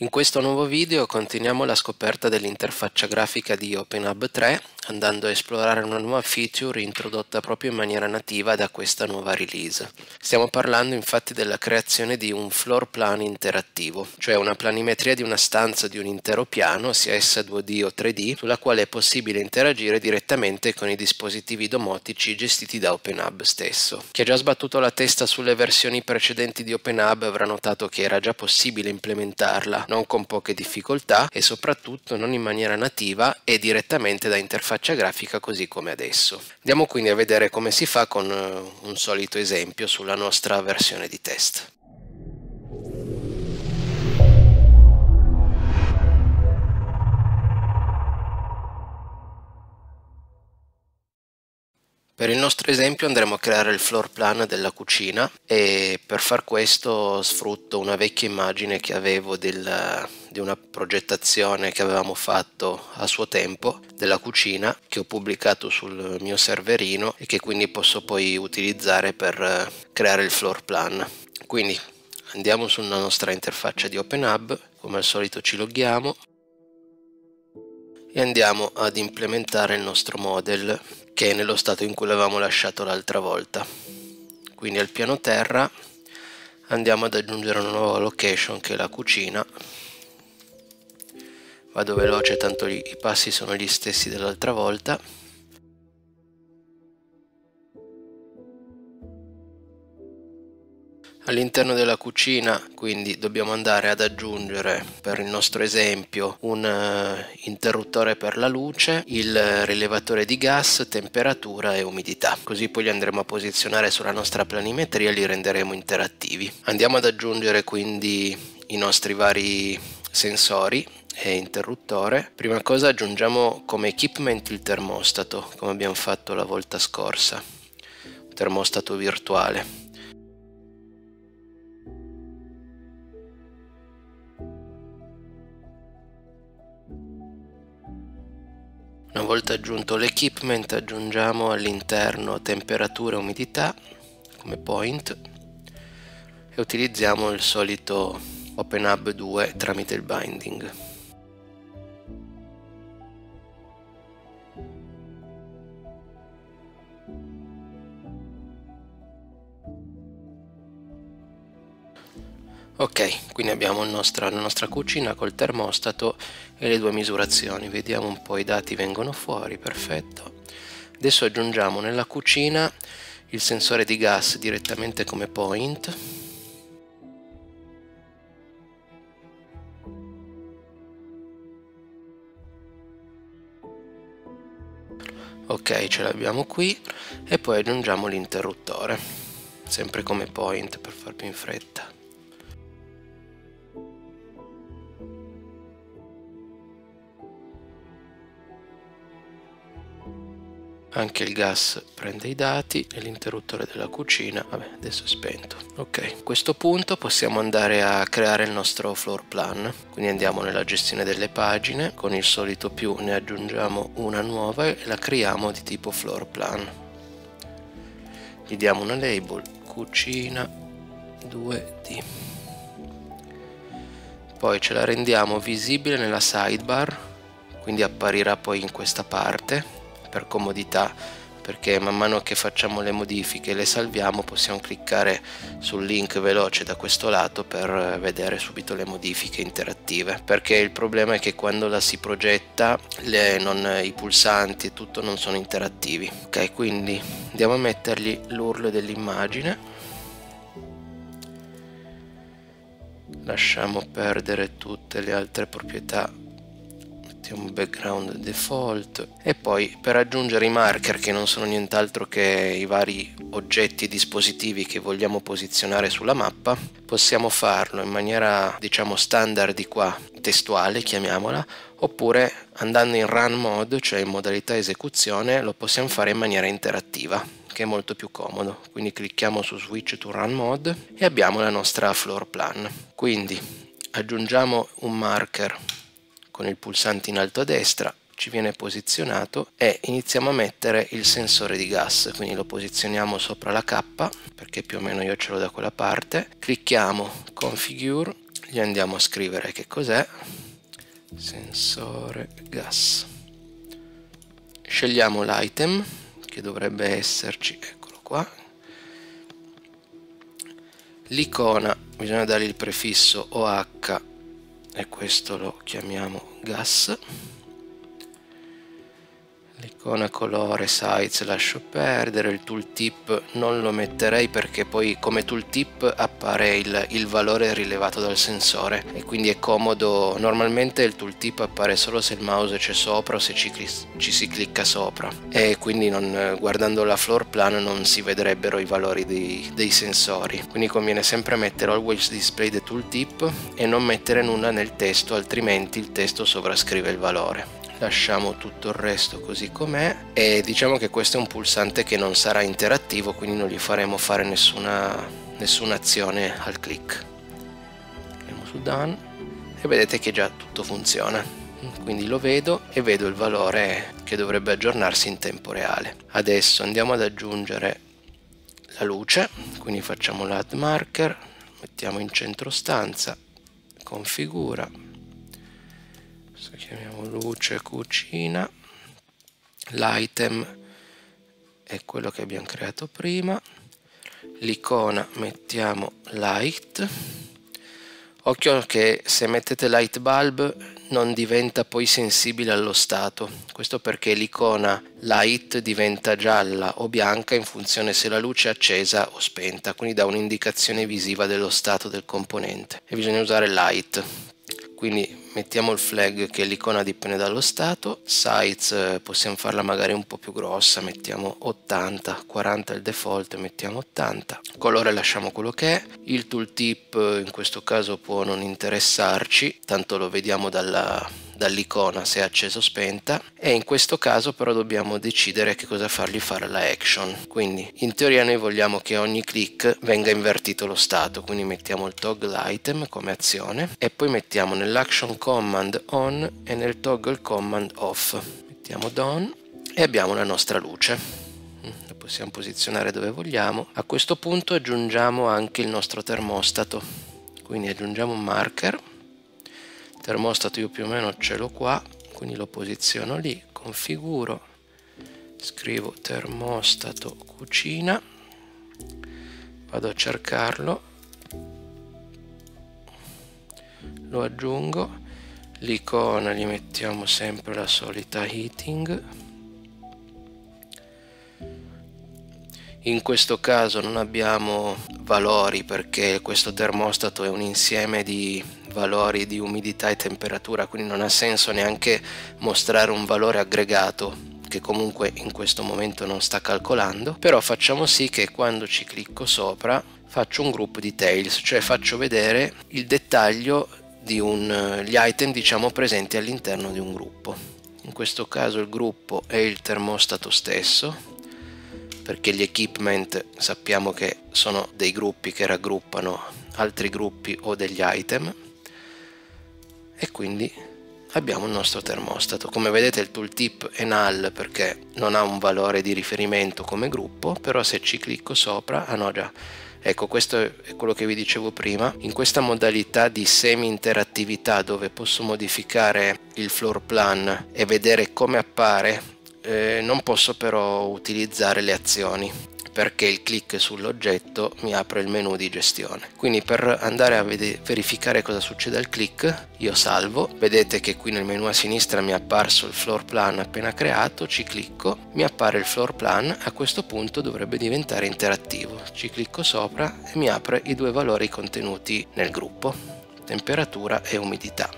In questo nuovo video continuiamo la scoperta dell'interfaccia grafica di OpenHub 3 andando a esplorare una nuova feature introdotta proprio in maniera nativa da questa nuova release. Stiamo parlando infatti della creazione di un floor plan interattivo, cioè una planimetria di una stanza di un intero piano, sia essa 2D o 3D, sulla quale è possibile interagire direttamente con i dispositivi domotici gestiti da OpenHub stesso. Chi ha già sbattuto la testa sulle versioni precedenti di OpenHub avrà notato che era già possibile implementarla non con poche difficoltà e soprattutto non in maniera nativa e direttamente da interfaccia grafica così come adesso. Andiamo quindi a vedere come si fa con eh, un solito esempio sulla nostra versione di test. Per il nostro esempio andremo a creare il floor plan della cucina e per far questo sfrutto una vecchia immagine che avevo del, di una progettazione che avevamo fatto a suo tempo della cucina che ho pubblicato sul mio serverino e che quindi posso poi utilizzare per eh, creare il floor plan. Quindi andiamo sulla nostra interfaccia di OpenHub, come al solito ci loghiamo e andiamo ad implementare il nostro model che è nello stato in cui l'avevamo lasciato l'altra volta. Quindi al piano terra andiamo ad aggiungere una nuova location che è la cucina. Vado veloce tanto i passi sono gli stessi dell'altra volta All'interno della cucina quindi dobbiamo andare ad aggiungere per il nostro esempio un uh, interruttore per la luce, il rilevatore di gas, temperatura e umidità. Così poi li andremo a posizionare sulla nostra planimetria e li renderemo interattivi. Andiamo ad aggiungere quindi i nostri vari sensori e interruttore. Prima cosa aggiungiamo come equipment il termostato come abbiamo fatto la volta scorsa, termostato virtuale Una volta aggiunto l'equipment aggiungiamo all'interno temperatura e umidità come point e utilizziamo il solito OpenHub 2 tramite il binding. Ok quindi abbiamo nostra, la nostra cucina col termostato e le due misurazioni. Vediamo un po' i dati vengono fuori perfetto. Adesso aggiungiamo nella cucina il sensore di gas direttamente come point. Ok ce l'abbiamo qui. E poi aggiungiamo l'interruttore sempre come point per far più in fretta anche il gas prende i dati e l'interruttore della cucina vabbè adesso è spento. Ok a questo punto possiamo andare a creare il nostro floor plan. Quindi andiamo nella gestione delle pagine con il solito più ne aggiungiamo una nuova e la creiamo di tipo floor plan. Gli diamo una label cucina 2D poi ce la rendiamo visibile nella sidebar quindi apparirà poi in questa parte per comodità perché man mano che facciamo le modifiche e le salviamo possiamo cliccare sul link veloce da questo lato per vedere subito le modifiche interattive. Perché il problema è che quando la si progetta le, non, i pulsanti e tutto non sono interattivi ok? Quindi andiamo a mettergli l'urlo dell'immagine. Lasciamo perdere tutte le altre proprietà mettiamo background default. E poi per aggiungere i marker che non sono nient'altro che i vari oggetti e dispositivi che vogliamo posizionare sulla mappa possiamo farlo in maniera diciamo standard di qua testuale chiamiamola oppure andando in run mode cioè in modalità esecuzione lo possiamo fare in maniera interattiva che è molto più comodo. Quindi clicchiamo su switch to run mode e abbiamo la nostra floor plan. Quindi aggiungiamo un marker con il pulsante in alto a destra ci viene posizionato e iniziamo a mettere il sensore di gas. Quindi lo posizioniamo sopra la K perché più o meno io ce l'ho da quella parte. Clicchiamo configure gli andiamo a scrivere che cos'è. Sensore gas. Scegliamo l'item che dovrebbe esserci eccolo qua. L'icona bisogna dargli il prefisso OH e questo lo chiamiamo gas l'icona colore size lascio perdere il tooltip non lo metterei perché poi come tooltip appare il, il, valore rilevato dal sensore e quindi è comodo. Normalmente il tooltip appare solo se il mouse c'è sopra o se ci, ci, si clicca sopra. E quindi non, guardando la floor plan non si vedrebbero i valori dei, dei sensori. Quindi conviene sempre mettere always display the tooltip e non mettere nulla nel testo altrimenti il testo sovrascrive il valore lasciamo tutto il resto così com'è e diciamo che questo è un pulsante che non sarà interattivo quindi non gli faremo fare nessuna, nessuna azione al click. Andiamo su done e vedete che già tutto funziona. Quindi lo vedo e vedo il valore che dovrebbe aggiornarsi in tempo reale. Adesso andiamo ad aggiungere la luce quindi facciamo l'add marker mettiamo in centro stanza configura chiamiamo luce cucina l'item è quello che abbiamo creato prima. L'icona mettiamo light. Occhio che se mettete light bulb non diventa poi sensibile allo stato. Questo perché l'icona light diventa gialla o bianca in funzione se la luce è accesa o spenta quindi dà un'indicazione visiva dello stato del componente. E bisogna usare light. Quindi mettiamo il flag che l'icona dipende dallo stato. Size eh, possiamo farla magari un po' più grossa mettiamo 80 40 il default mettiamo 80 colore lasciamo quello che è. Il tooltip eh, in questo caso può non interessarci tanto lo vediamo dalla dall'icona se è accesa o spenta e in questo caso però dobbiamo decidere che cosa fargli fare la action. Quindi in teoria noi vogliamo che ogni click venga invertito lo stato quindi mettiamo il toggle item come azione e poi mettiamo nell'action command on e nel toggle command off. Mettiamo done e abbiamo la nostra luce. La possiamo posizionare dove vogliamo. A questo punto aggiungiamo anche il nostro termostato. Quindi aggiungiamo un marker termostato io più o meno ce l'ho qua quindi lo posiziono lì configuro scrivo termostato cucina vado a cercarlo lo aggiungo l'icona gli mettiamo sempre la solita heating. In questo caso non abbiamo valori perché questo termostato è un insieme di valori di umidità e temperatura, quindi non ha senso neanche mostrare un valore aggregato che comunque in questo momento non sta calcolando, però facciamo sì che quando ci clicco sopra faccio un gruppo di tails, cioè faccio vedere il dettaglio di un, gli item diciamo presenti all'interno di un gruppo. In questo caso il gruppo è il termostato stesso, perché gli equipment sappiamo che sono dei gruppi che raggruppano altri gruppi o degli item e quindi abbiamo il nostro termostato. Come vedete il tooltip è null perché non ha un valore di riferimento come gruppo però se ci clicco sopra ah no già. Ecco questo è quello che vi dicevo prima. In questa modalità di semi interattività dove posso modificare il floor plan e vedere come appare eh, non posso però utilizzare le azioni perché il clic sull'oggetto mi apre il menu di gestione. Quindi per andare a verificare cosa succede al click, io salvo, vedete che qui nel menu a sinistra mi è apparso il floor plan appena creato, ci clicco, mi appare il floor plan, a questo punto dovrebbe diventare interattivo. Ci clicco sopra e mi apre i due valori contenuti nel gruppo, temperatura e umidità.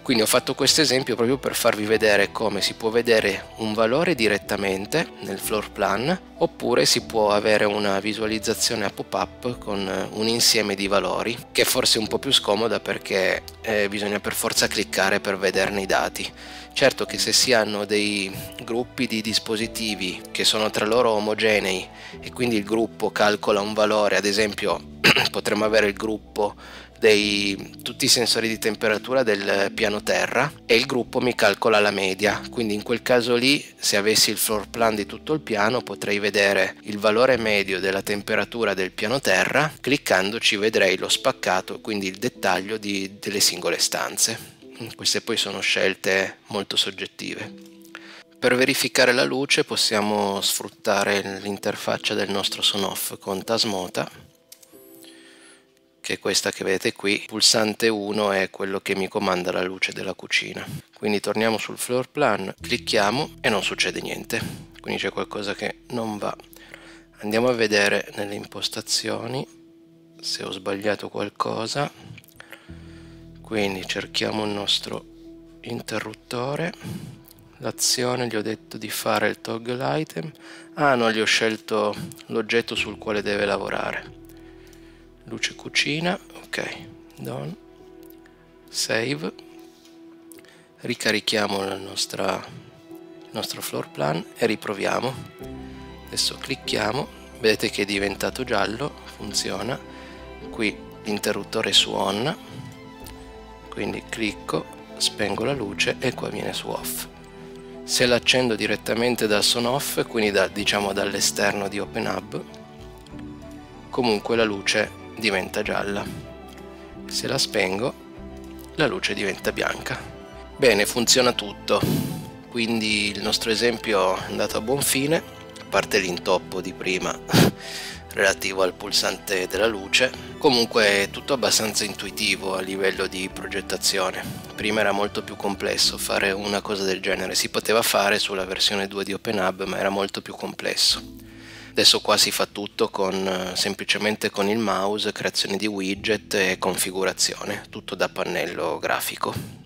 Quindi ho fatto questo esempio proprio per farvi vedere come si può vedere un valore direttamente nel floor plan oppure si può avere una visualizzazione a pop-up con un insieme di valori che forse è un po' più scomoda perché eh, bisogna per forza cliccare per vederne i dati. Certo che se si hanno dei gruppi di dispositivi che sono tra loro omogenei e quindi il gruppo calcola un valore, ad esempio potremmo avere il gruppo dei tutti i sensori di temperatura del piano terra e il gruppo mi calcola la media. Quindi in quel caso lì se avessi il floor plan di tutto il piano potrei vedere il valore medio della temperatura del piano terra cliccandoci vedrei lo spaccato quindi il dettaglio di, delle singole stanze. Queste poi sono scelte molto soggettive. Per verificare la luce possiamo sfruttare l'interfaccia del nostro Sonoff con Tasmota che è questa che vedete qui, pulsante 1 è quello che mi comanda la luce della cucina. Quindi torniamo sul floor plan, clicchiamo e non succede niente, quindi c'è qualcosa che non va. Andiamo a vedere nelle impostazioni se ho sbagliato qualcosa. Quindi cerchiamo il nostro interruttore. L'azione gli ho detto di fare il toggle item. Ah, non gli ho scelto l'oggetto sul quale deve lavorare luce cucina ok done. Save. Ricarichiamo la nostra, il nostro floor plan e riproviamo. Adesso clicchiamo. Vedete che è diventato giallo funziona. Qui l'interruttore è su on quindi clicco spengo la luce e qua viene su off. Se l'accendo direttamente dal son off quindi da, diciamo dall'esterno di OpenHub comunque la luce diventa gialla. Se la spengo, la luce diventa bianca. Bene, funziona tutto. Quindi il nostro esempio è andato a buon fine, a parte l'intoppo di prima relativo al pulsante della luce. Comunque è tutto abbastanza intuitivo a livello di progettazione. Prima era molto più complesso fare una cosa del genere. Si poteva fare sulla versione 2 di OpenHub, ma era molto più complesso. Adesso qua si fa tutto con, semplicemente con il mouse, creazione di widget e configurazione, tutto da pannello grafico.